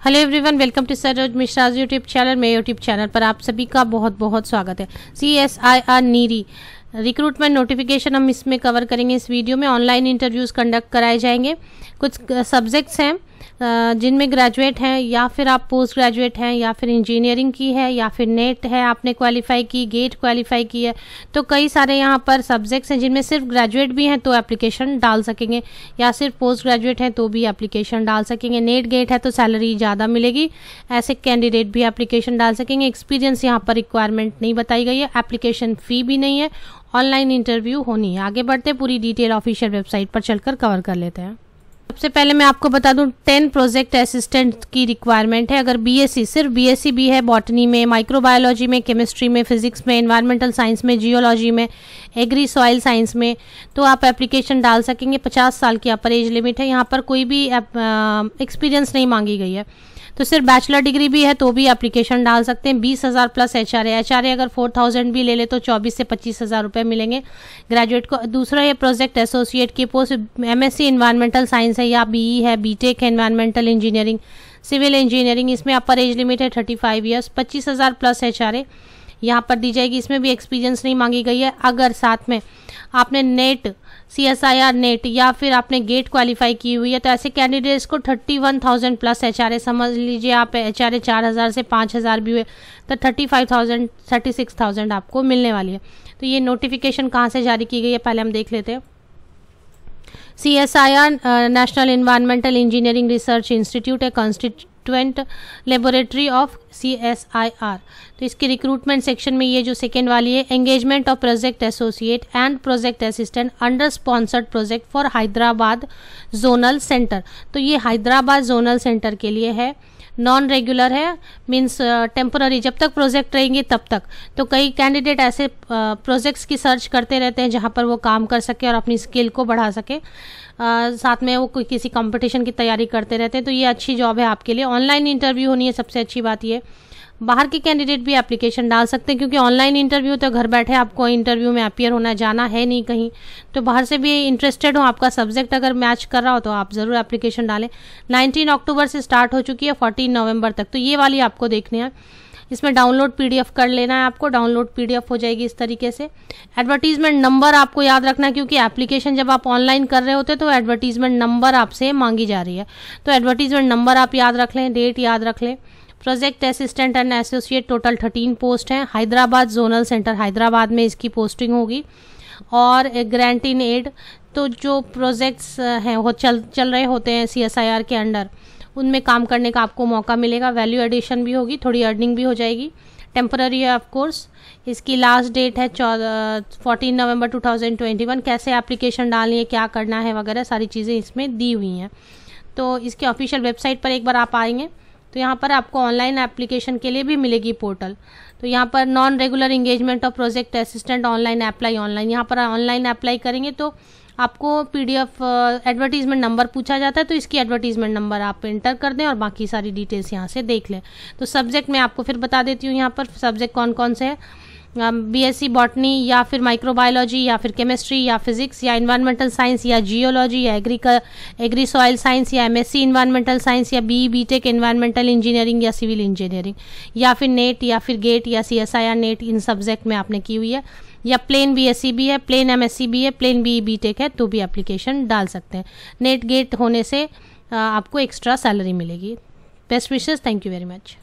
Hello everyone welcome to Saroj Mishra's YouTube channel मेरे YouTube channel पर आप सभी का बहुत बहुत स्वागत है। C S I R NEERI recruitment notification हम इसमें कवर करेंगे। इस वीडियो में ऑनलाइन इंटरव्यूज़ कंडक्ट कराए जाएँगे। कुछ सब्जेक्ट्स हैं। जिनमें ग्रेजुएट हैं, या फिर आप पोस्ट ग्रेजुएट हैं, या फिर इंजीनियरिंग की है, या फिर नेट है, आपने क्वालिफाई की गेट क्वालिफाई की है तो कई सारे यहाँ पर सब्जेक्ट्स हैं जिनमें सिर्फ़ ग्रेजुएट भी हैं तो एप्लीकेशन डाल सकेंगे, या सिर्फ़ पोस्ट ग्रेजुएट हैं तो भी एप्लीकेशन डाल सकेंगे। नेट गेट है तो सैलरी ज़्यादा मिलेगी, ऐसे कैंडिडेट भी एप्लीकेशन डाल सकेंगे। एक्सपीरियंस यहाँ पर रिक्वायरमेंट नहीं बताई गई है एप्लीकेशन फ़ी भी नहीं है ऑनलाइन इंटरव्यू होनी है। आगे बढ़ते पूरी डिटेल ऑफिशियल वेबसाइट पर चलकर कवर कर लेते हैं। सबसे पहले मैं आपको बता दूँ टेन प्रोजेक्ट असिस्टेंट की रिक्वायरमेंट है। अगर बीएससी सिर्फ़ बीएससी भी है बॉटनी में माइक्रोबायोलॉजी में केमिस्ट्री में फिजिक्स में इन्वायरमेंटल साइंस में जियोलॉजी में एग्री सॉइल साइंस में तो आप एप्लीकेशन डाल सकेंगे। पचास साल की अपर एज लिमिट है। यहाँ पर कोई भी एक्सपीरियंस नहीं मांगी गई है। तो सिर्फ़ बैचलर डिग्री भी है तो भी एप्लीकेशन डाल सकते हैं। बीस हज़ार plus H R H R अगर फोर थाउज़ेंड भी ले ले तो चौबीस से पच्चीस हज़ार रुपये मिलेंगे। ग्रेजुएट को, दूसरा ये प्रोजेक्ट एसोसिएट की post M S environmental science है, या बी ई है बी टेक है इन्वायरमेंटल इंजीनियरिंग सिविल इंजीनियरिंग इसमें अपर एज लिमिट है थर्टी फाइव ईयर्स पच्चीस हज़ार प्लस एच आर ए यहाँ पर दी जाएगी। इसमें भी एक्सपीरियंस नहीं मांगी गई है। अगर साथ में आपने NET C S I R NET या फिर आपने गेट क्वालिफाई की हुई है तो ऐसे कैंडिडेट्स को thirty one thousand plus H R A समझ लीजिए। आप एच आर ए चार हज़ार से पाँच हज़ार भी हुए तो thirty five thousand thirty six thousand आपको मिलने वाली है। तो ये नोटिफिकेशन कहाँ से जारी की गई है, पहले हम देख लेते हैं। C S I R national environmental engineering research institute है ट्वेंट laboratory of C S I R तो इसके रिक्रूटमेंट सेक्शन में ये जो सेकेंड वाली है engagement of project associate and project assistant under sponsored project for Hyderabad zonal centre तो ये हैदराबाद जोनल सेंटर के लिए है। नॉन रेगुलर है मीन्स टेम्पररी uh, जब तक प्रोजेक्ट रहेंगे तब तक। तो कई कैंडिडेट ऐसे प्रोजेक्ट्स uh, की सर्च करते रहते हैं जहाँ पर वो काम कर सके और अपनी स्किल को बढ़ा सके। Uh, साथ में वो कोई किसी कंपटीशन की तैयारी करते रहते हैं तो ये अच्छी जॉब है आपके लिए। ऑनलाइन इंटरव्यू होनी है सबसे अच्छी बात ये। बाहर के कैंडिडेट भी एप्लीकेशन डाल सकते हैं, क्योंकि ऑनलाइन इंटरव्यू तो घर बैठे आपको इंटरव्यू में अपियर होना, जाना है नहीं कहीं। तो बाहर से भी इंटरेस्टेड हो, आपका सब्जेक्ट अगर मैच कर रहा हो तो आप ज़रूर एप्लीकेशन डालें। 19 अक्टूबर से स्टार्ट हो चुकी है 14 नवंबर तक। तो ये वाली आपको देखनी है। इसमें डाउनलोड पीडीएफ कर लेना है आपको डाउनलोड पीडीएफ हो जाएगी इस तरीके से। एडवर्टीजमेंट नंबर आपको याद रखना है, क्योंकि एप्लीकेशन जब आप ऑनलाइन कर रहे होते तो एडवर्टीजमेंट नंबर आपसे मांगी जा रही है। तो एडवर्टीजमेंट नंबर आप याद रख लें डेट याद रख लें। Project assistant and associate total thirteen post हैं। हैदराबाद जोनल सेंटर हैदराबाद में इसकी पोस्टिंग होगी। और ग्रांट इन एड तो जो प्रोजेक्ट्स हैं, वो चल चल रहे होते हैं सीएसआईआर के अंडर, उनमें काम करने का आपको मौका मिलेगा। वैल्यू एडिशन भी होगी, थोड़ी अर्निंग भी हो जाएगी। टेम्पररी है ऑफकोर्स इसकी लास्ट डेट है फोर्टीन नवंबर 2021 कैसे एप्लीकेशन डालनी है, क्या करना है, वगैरह सारी चीज़ें इसमें दी हुई हैं। तो इसके ऑफिशियल वेबसाइट पर एक बार आप आएँगे। तो यहाँ पर आपको ऑनलाइन एप्लीकेशन के लिए भी मिलेगी पोर्टल तो यहाँ पर नॉन रेगुलर इंगेजमेंट और project assistant online apply online यहाँ पर ऑनलाइन अप्लाई करेंगे तो आपको पीडीएफ एडवर्टीजमेंट नंबर पूछा जाता है तो इसकी एडवर्टीजमेंट नंबर आप इंटर कर दें और बाकी सारी डिटेल्स यहाँ से देख लें। तो सब्जेक्ट मैं आपको फिर बता देती हूँ यहाँ पर सब्जेक्ट कौन कौन से हैं। बीएससी बॉटनी या फिर माइक्रोबायोलॉजी या फिर केमिस्ट्री या फिजिक्स या इन्वायरमेंटल साइंस या जियोलॉजी या एग्रीकल एग्री सॉइल साइंस या एमएससी इन्वायरमेंटल साइंस या बी बीटेक इन्वायरमेंटल इंजीनियरिंग या सिविल इंजीनियरिंग या फिर नेट या फिर गेट या C S I NET in subject में आपने की हुई है। या प्लेन बी एस सी भी है प्लेन एम एस सी भी है प्लेन बी बी टेक है तो भी एप्लीकेशन डाल सकते हैं। नेट गेट होने से आपको एक्स्ट्रा सैलरी मिलेगी। Best wishes thank you very much